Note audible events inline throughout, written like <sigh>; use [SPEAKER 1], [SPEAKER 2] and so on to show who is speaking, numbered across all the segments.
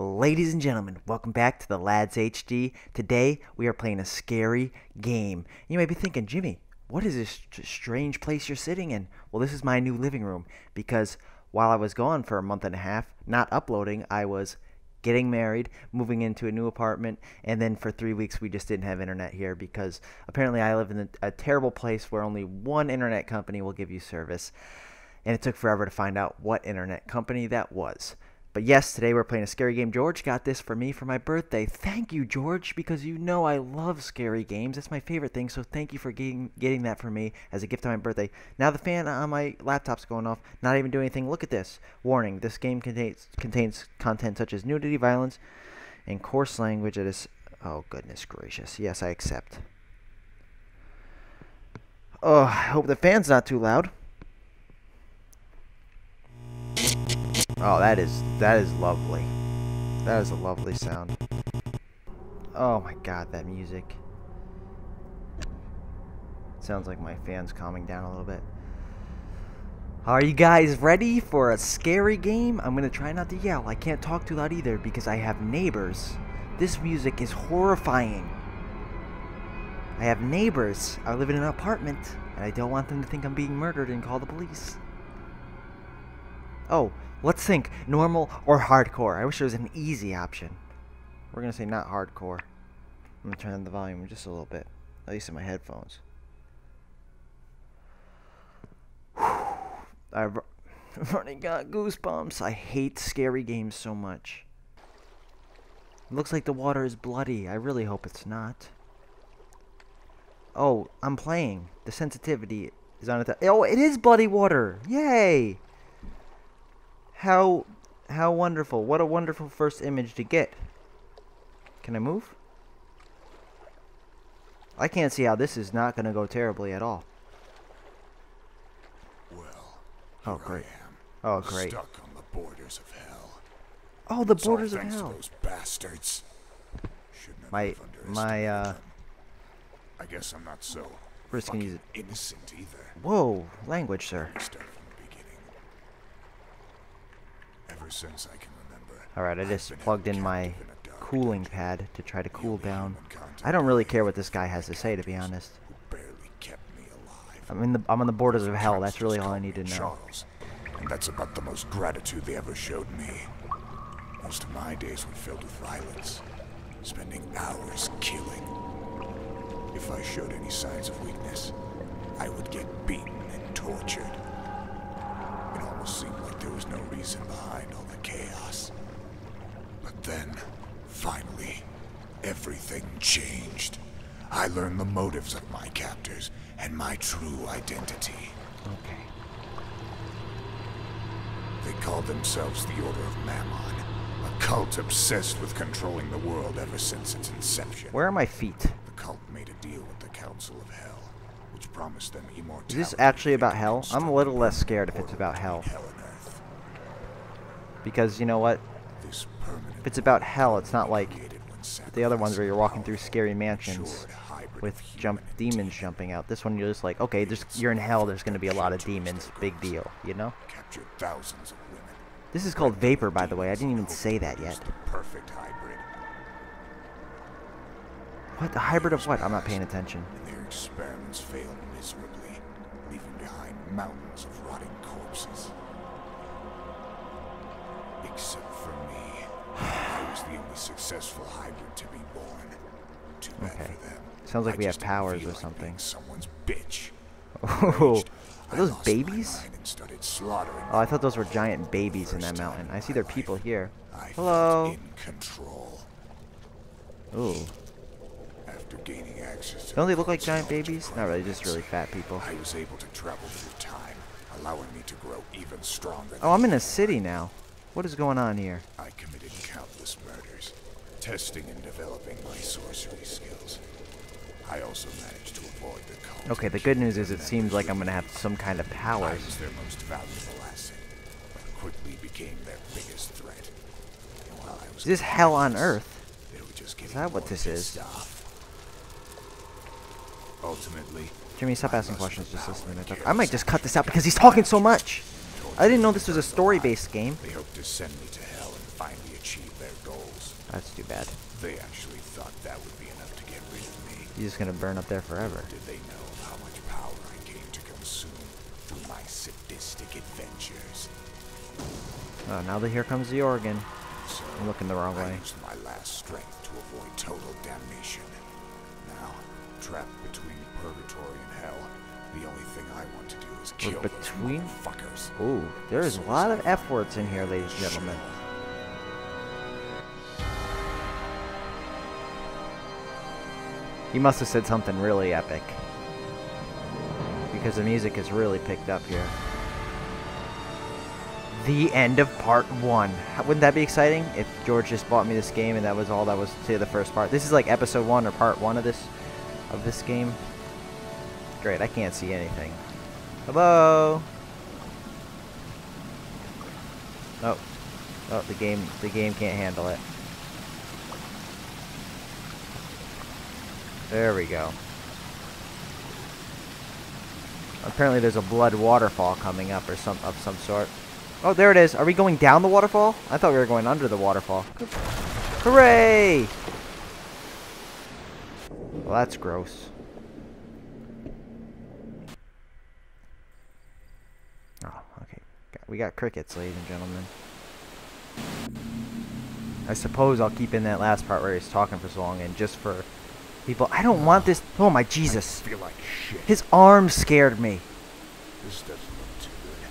[SPEAKER 1] Ladies and gentlemen, welcome back to the Ladz HD. Today we are playing a scary game. You may be thinking, Jimmy, what is this strange place you're sitting in? Well, this is my new living room because while I was gone for a month and a half, not uploading, I was getting married, moving into a new apartment, and then for three weeks we just didn't have internet here because apparently I live in a, terrible place where only one internet company will give you service. And it took forever to find out what internet company that was. But yes, today we're playing a scary game. George got this for me for my birthday. Thank you, George, because you know I love scary games. That's my favorite thing. So thank you for getting getting that for me as a gift on my birthday. Now the fan on my laptop's going off. Not even doing anything. Look at this. Warning: This game contains contains content such as nudity, violence, and coarse language that is. Oh goodness gracious! Yes, I accept. Oh, I hope the fan's not too loud. Oh, that is that is lovely. That is a lovely sound. Oh my god, that music. Sounds like my fan's calming down a little bit. Are you guys ready for a scary game? I'm gonna try not to yell. I can't talk too loud either because I have neighbors. This music is horrifying. I have neighbors. I live in an apartment, and I don't want them to think I'm being murdered and call the police. Oh, let's think normal or hardcore. I wish there was an easy option. We're going to say not hardcore. I'm going to turn down the volume just a little bit, at least in my headphones. <sighs> I've <laughs> already got goosebumps. I hate scary games so much. It looks like the water is bloody. I really hope it's not. Oh, I'm playing. The sensitivity is on it. Oh, it is bloody water. Yay! How how wonderful. What a wonderful first image to get. Can I move? I can't see how this is not going to go terribly at all.
[SPEAKER 2] Well,
[SPEAKER 1] Oh, great.
[SPEAKER 2] I am,
[SPEAKER 1] Oh, great.
[SPEAKER 2] stuck on the borders of hell.
[SPEAKER 1] Oh, the
[SPEAKER 2] It's
[SPEAKER 1] borders of hell.
[SPEAKER 2] those bastards. Shouldn't
[SPEAKER 1] My
[SPEAKER 2] have
[SPEAKER 1] my uh
[SPEAKER 2] them. I guess I'm not so
[SPEAKER 1] We're just gonna use
[SPEAKER 2] fucking innocent either.
[SPEAKER 1] Whoa, language, sir.
[SPEAKER 2] Let me Start from the beginning. Ever since I can remember.
[SPEAKER 1] All right, I just plugged in my
[SPEAKER 2] captive in a dark
[SPEAKER 1] cooling pad to try to cool down. I don't really care what this guy has to say, to be honest.
[SPEAKER 2] who barely kept me alive.
[SPEAKER 1] I'm in the I'm on the borders of hell. That's really all I need to know.
[SPEAKER 2] Charles, and that's about the most gratitude they ever showed me. Most of my days were filled with violence, spending hours killing. If I showed any signs of weakness, I would get beaten and tortured. Seemed like there was no reason behind all the chaos. But then, finally, everything changed. I learned the motives of my captors and my true identity.
[SPEAKER 1] Okay.
[SPEAKER 2] They called themselves the Order of Mammon, a cult obsessed with controlling the world ever since its inception.
[SPEAKER 1] Where are my feet?
[SPEAKER 2] The cult made a deal with the Council of Hell, promised them immortality.
[SPEAKER 1] Is this actually about hell? I'm a little less scared if it's about hell.
[SPEAKER 2] Hell and Earth.
[SPEAKER 1] Because you know what?
[SPEAKER 2] This
[SPEAKER 1] If it's about hell, it's not like the other ones where you're walking through scary mansions
[SPEAKER 2] ensured a hybrid
[SPEAKER 1] with jump demons jumping out. This one you're just like, okay, there's you're in hell. There's gonna be a lot of demons. Big deal, you know.
[SPEAKER 2] Captured thousands of women.
[SPEAKER 1] This is called Vapour, by the way. I didn't even say that yet.
[SPEAKER 2] Perfect hybrid.
[SPEAKER 1] What? The hybrid of what? I'm not paying attention.
[SPEAKER 2] Their experiments failed miserably, leaving behind mountains of rotting corpses. Except for me, I was the only successful hybrid to be born. Too bad
[SPEAKER 1] Okay.
[SPEAKER 2] for them.
[SPEAKER 1] Sounds like
[SPEAKER 2] I
[SPEAKER 1] we have powers or
[SPEAKER 2] like
[SPEAKER 1] something.
[SPEAKER 2] Someone's bitch. <laughs>
[SPEAKER 1] Oh, are those babies? Oh, I thought those were giant babies in that mountain. I see are people here.
[SPEAKER 2] I
[SPEAKER 1] Hello.
[SPEAKER 2] in control.
[SPEAKER 1] Ooh.
[SPEAKER 2] After gaining access to
[SPEAKER 1] Don't they look like giant babies? Not really, just really fat people.
[SPEAKER 2] I was able to travel through time, allowing me to grow even stronger.
[SPEAKER 1] Oh, I'm in a city now. What is going on here?
[SPEAKER 2] I committed countless murders, testing and developing my sorcery skills. I also managed to avoid the cult.
[SPEAKER 1] Okay, the good news is it seems like I'm gonna have some kind of
[SPEAKER 2] I
[SPEAKER 1] powers.
[SPEAKER 2] was their most valuable asset, but quickly became their biggest threat. And while I was
[SPEAKER 1] Is this hell on Earth?
[SPEAKER 2] They were just
[SPEAKER 1] Is that what this is?
[SPEAKER 2] off. Ultimately,
[SPEAKER 1] Jimmy, stop asking questions. Just listen to me. I might just cut this out because he's talking so much. I didn't know this was a story-based game.
[SPEAKER 2] They hope to send me to hell and finally achieve their goals.
[SPEAKER 1] That's too bad.
[SPEAKER 2] They actually thought that would be enough to get rid of me.
[SPEAKER 1] You're just gonna burn up there forever.
[SPEAKER 2] Did they know how much power I came to consume through my sadistic adventures?
[SPEAKER 1] Oh, now that here comes the organ.
[SPEAKER 2] So
[SPEAKER 1] I'm looking the wrong
[SPEAKER 2] I
[SPEAKER 1] way.
[SPEAKER 2] used my last strength to avoid total damnation. Trapped between purgatory and hell, the only thing I want to do is
[SPEAKER 1] We're between-
[SPEAKER 2] motherfuckers.
[SPEAKER 1] Ooh, there's a lot of F words in here, ladies and gentlemen. He must have said something really epic. Because the music is really picked up here. The end of part one. Wouldn't that be exciting if George just bought me this game and that was all that was to the first part? This is like episode one or part one of this of this game. Great, I can't see anything. Hello. Oh. Oh, the game the game can't handle it. There we go. Apparently there's a blood waterfall coming up or some of some sort. Oh, there it is. Are we going down the waterfall? I thought we were going under the waterfall. Hooray! Well, that's gross. Oh, okay. We got crickets, ladies and gentlemen. I suppose I'll keep in that last part where he's talking for so long and just for people. I don't want this. Oh my Jesus.
[SPEAKER 2] I feel like shit.
[SPEAKER 1] His arm scared me.
[SPEAKER 2] This doesn't look too good.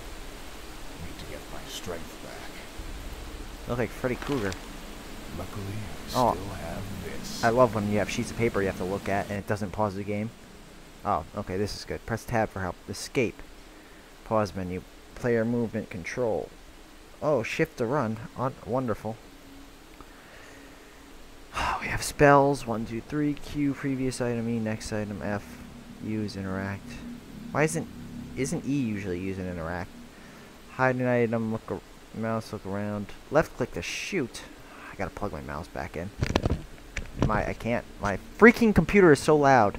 [SPEAKER 2] I need to get my strength back.
[SPEAKER 1] Look like Freddy Krueger.
[SPEAKER 2] Luckily, I
[SPEAKER 1] Oh.
[SPEAKER 2] still have this.
[SPEAKER 1] I love when you have sheets of paper you have to look at and it doesn't pause the game. Oh, okay, this is good. Press tab for help. Escape. Pause menu. Player movement control. Oh, shift to run. On wonderful. <sighs> we have spells. One, two, three. Q. Previous item. E. Next item. F. Use. Interact. Why isn't isn't E usually use and interact? Hide an item. Look. Mouse. Look around. Left click to shoot. Gotta plug my mouse back in. My I can't. My freaking computer is so loud.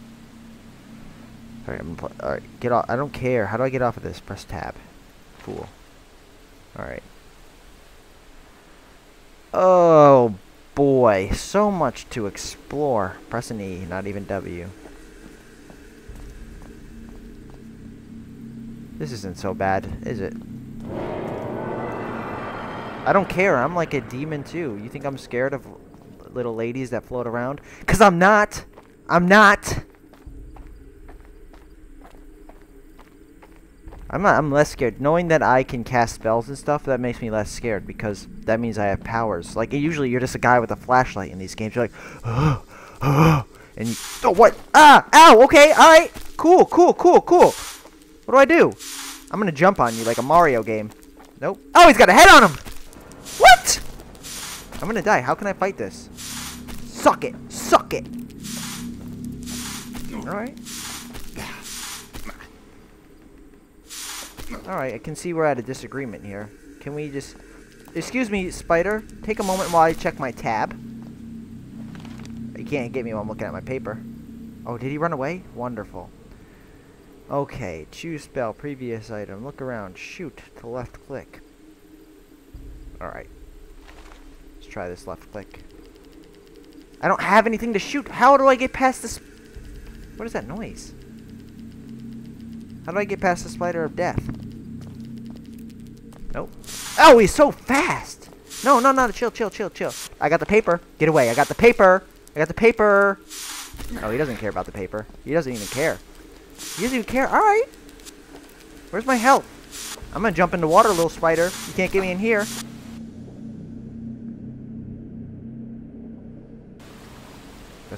[SPEAKER 1] Alright, I'm gonna Alright, get off. I don't care. How do I get off of this? Press tab. Fool. Alright. Oh boy, so much to explore. Press an E, not even W. This isn't so bad, is it? I don't care. I'm like a demon too. You think I'm scared of little ladies that float around? Cause I'm not. I'm not. I'm not. I'm less scared. Knowing that I can cast spells and stuff, that makes me less scared because that means I have powers. Like usually, you're just a guy with a flashlight in these games. You're like, <gasps> <gasps> and you, oh what? Ah, ow. Okay, all right, cool, cool, cool, cool. What do I do? I'm gonna jump on you like a Mario game. Nope. Oh, he's got a head on him. I'm gonna die. How can I fight this? Suck it. Suck it. Alright. Alright, I can see we're at a disagreement here. Can we just... Excuse me, Spider. Take a moment while I check my tab. You can't get me while I'm looking at my paper. Oh, did he run away? Wonderful. Okay, choose spell, previous item, look around, shoot to left click. Alright. Try this left click. I don't have anything to shoot. How do I get past this? What is that noise? How do I get past the spider of death? Nope. Oh, he's so fast! No, no, no, chill, chill, chill, chill. I got the paper. Get away. I got the paper. I got the paper. Oh, he doesn't care about the paper. He doesn't even care. He doesn't even care. Alright. Where's my health? I'm gonna jump in the water, little spider. You can't get me in here.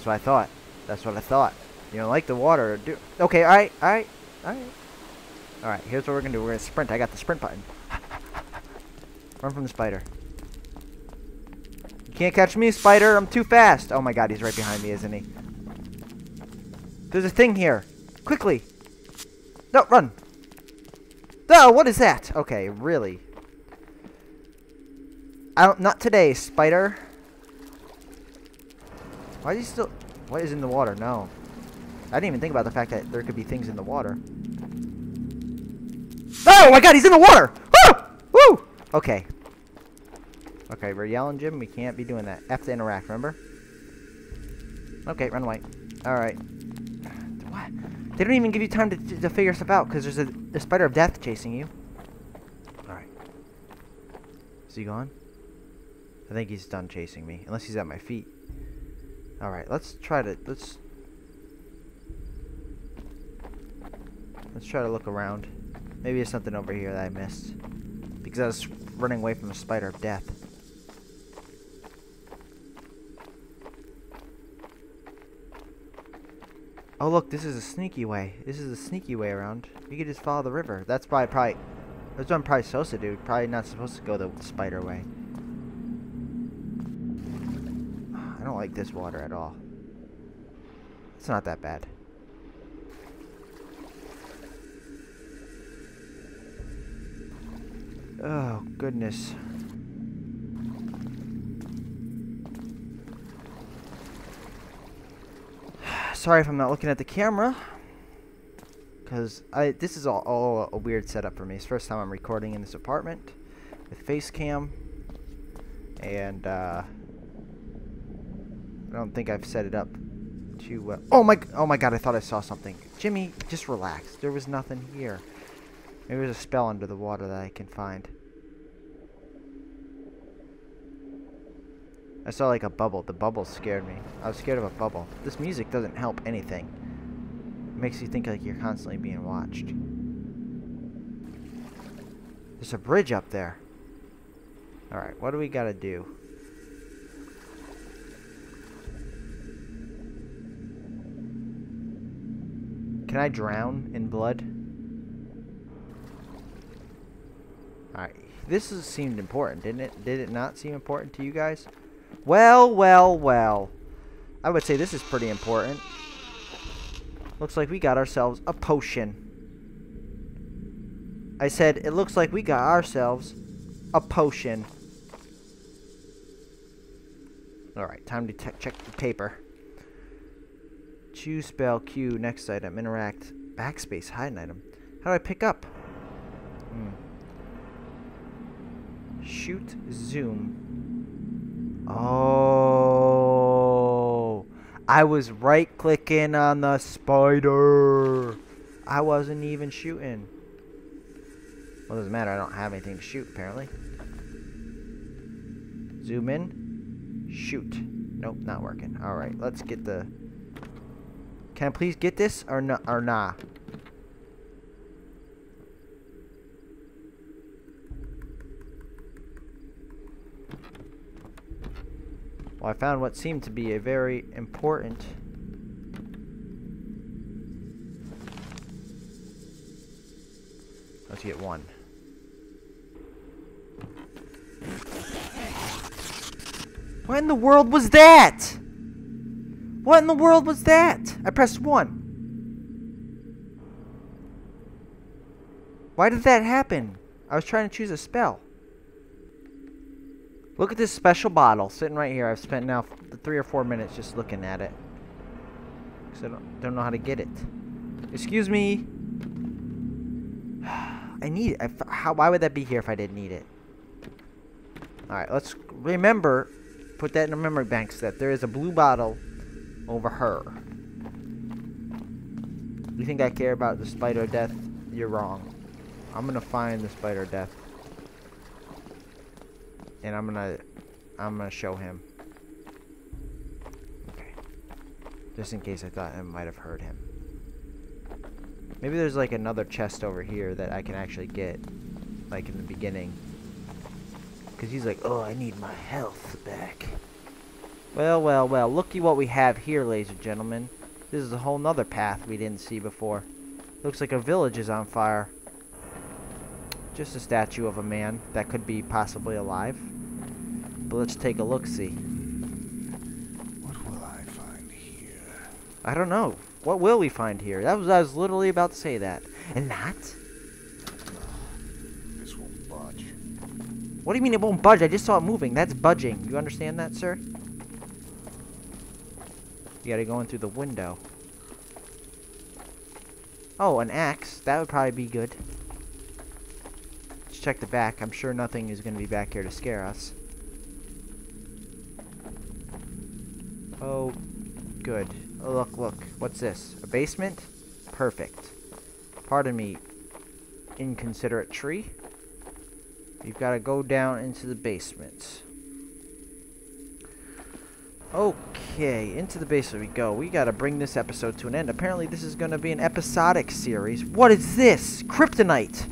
[SPEAKER 1] That's what I thought. That's what I thought. You don't like the water. Do okay, alright, alright, alright. Alright, here's what we're gonna do. We're gonna sprint. I got the sprint button. <laughs> Run from the spider. You can't catch me, spider. I'm too fast. Oh my god, he's right behind me, isn't he? There's a thing here. Quickly. No, run. No, what is that? Okay, really. I don't, not today, spider. Why is he still... What is in the water? No. I didn't even think about the fact that there could be things in the water. Oh my god, he's in the water! Woo! Woo! Okay. Okay, we're yelling, Jim. We can't be doing that. F to interact, remember? Okay, run away. Alright. What? They don't even give you time to, to figure stuff out because there's a, a spider of death chasing you. Alright. Is he gone? I think he's done chasing me. Unless he's at my feet. Alright, let's try to... Let's... Let's try to look around. Maybe there's something over here that I missed. Because I was running away from a spider of death. Oh look, this is a sneaky way. This is a sneaky way around. You could just follow the river. That's why probably probably that's what I'm probably supposed to do. Probably not supposed to go the spider way. Like this water at all. It's not that bad. Oh, goodness. <sighs> Sorry if I'm not looking at the camera. Because I this is all, all a weird setup for me. It's first time I'm recording in this apartment with face cam. And, uh... I don't think I've set it up too well. Oh my, oh my god, I thought I saw something. Jimmy, just relax. There was nothing here. Maybe there's a spell under the water that I can find. I saw like a bubble. The bubble scared me. I was scared of a bubble. This music doesn't help anything. It makes you think like you're constantly being watched. There's a bridge up there. Alright, what do we gotta do? Can I drown in blood? Alright, this is, seemed important, didn't it? Did it not seem important to you guys? Well, well, well. I would say this is pretty important. Looks like we got ourselves a potion. I said, it looks like we got ourselves a potion. Alright, time to check the paper. Choose spell, Q, next item, interact, backspace, hide an item. How do I pick up? Hmm. Shoot, zoom. Oh. I was right clicking on the spider. I wasn't even shooting. Well, doesn't matter. I don't have anything to shoot, apparently. Zoom in. Shoot. Nope, not working. Alright, let's get the can I please get this or no or nah? Well, I found what seemed to be a very important Let's get one. What in the world was that? What in the world was that? I pressed 1. Why did that happen? I was trying to choose a spell. Look at this special bottle sitting right here. I've spent now three or four minutes just looking at it. Because I don't, don't know how to get it. Excuse me. <sighs> I need it. I, how, why would that be here if I didn't need it? Alright, let's remember, put that in the memory banks, that there is a blue bottle over her. You think I care about the spider death? You're wrong. I'm gonna find the spider death. And I'm gonna I'm gonna show him. Okay. Just in case I thought I might have heard him. Maybe there's like another chest over here that I can actually get. Like in the beginning. Because he's like, oh, I need my health back. Well, well, well, looky what we have here, ladies and gentlemen. This is a whole nother path we didn't see before. Looks like a village is on fire. Just a statue of a man that could be possibly alive. But let's take a look-see.
[SPEAKER 2] What will I find here?
[SPEAKER 1] I don't know. What will we find here? That was I was literally about to say that. And that?
[SPEAKER 2] This won't budge.
[SPEAKER 1] What do you mean it won't budge? I just saw it moving. That's budging. You understand that, sir? You gotta go in through the window. Oh, an axe. That would probably be good. Let's check the back. I'm sure nothing is gonna be back here to scare us. Oh, good. Oh, look, look. What's this? A basement? Perfect. Pardon me, inconsiderate tree. You've got to go down into the basement. Oh, Okay, into the basement we go. We got to bring this episode to an end. Apparently, this is going to be an episodic series. What is this? Kryptonite!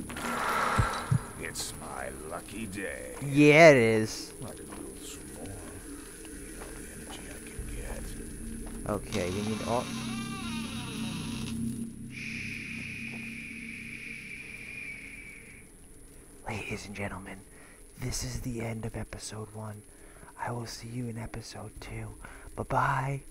[SPEAKER 2] It's my lucky day.
[SPEAKER 1] Yeah, it is.
[SPEAKER 2] I can build some more. Need all the energy I can get.
[SPEAKER 1] Okay, we need all. Ladies and gentlemen, this is the end of episode one. I will see you in episode two. Bye bye.